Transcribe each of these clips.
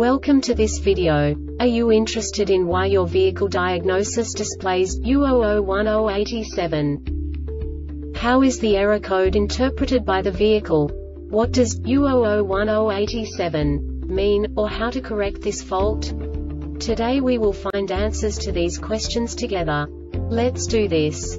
Welcome to this video. Are you interested in why your vehicle diagnosis displays U001087? How is the error code interpreted by the vehicle? What does U001087 mean, or how to correct this fault? Today we will find answers to these questions together. Let's do this.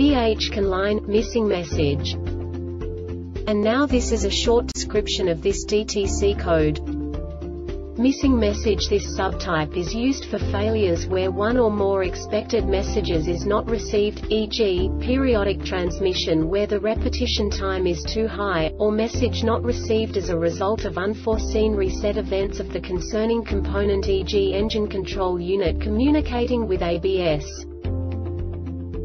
BH can line, missing message. And now this is a short description of this DTC code. Missing message This subtype is used for failures where one or more expected messages is not received, e.g., periodic transmission where the repetition time is too high, or message not received as a result of unforeseen reset events of the concerning component e.g. engine control unit communicating with ABS.